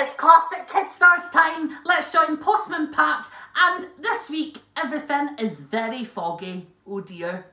It's classic Kid Stars time. Let's join Postman Pat. And this week, everything is very foggy. Oh dear.